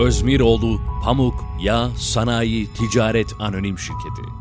Özmiroğlu Pamuk, Yağ, Sanayi, Ticaret Anonim Şirketi.